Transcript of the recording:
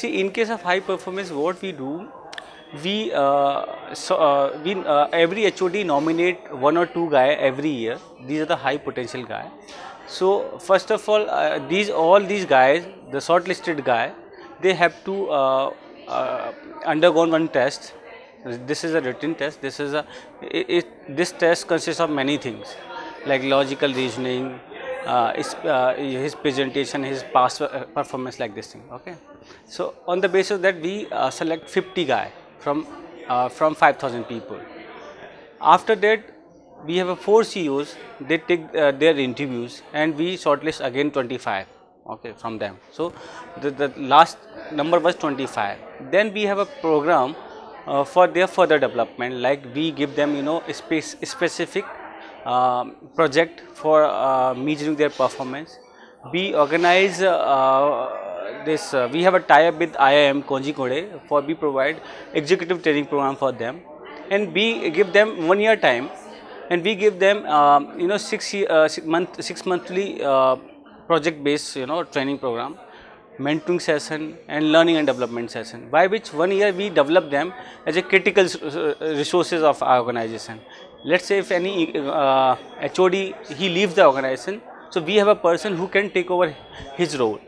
See, in case of high performance, what we do, we uh, so uh, we uh, every HOD nominate one or two guy every year. These are the high potential guy. So first of all, uh, these all these guys, the shortlisted guy, they have to uh, uh, undergo one test. This is a written test. This is a it, it, this test consists of many things, like logical reasoning, uh, his, uh, his presentation, his past uh, performance, like this thing. Okay. So on the basis of that, we uh, select 50 guy from uh, from 5,000 people. After that, we have a four CEOs. They take uh, their interviews and we shortlist again 25. Okay, from them. So the, the last number was 25. Then we have a program uh, for their further development. Like we give them, you know, space specific project for uh, measuring their performance. We organize uh, this. Uh, we have a tie-up with IIM Kozhikode for we provide executive training program for them, and we give them one year time, and we give them um, you know six, ye- uh, six month six monthly project based you know training program mentoring session and learning and development session by which one year we develop them as a critical resources of our organization let's say if any uh, hod he leaves the organization so we have a person who can take over his role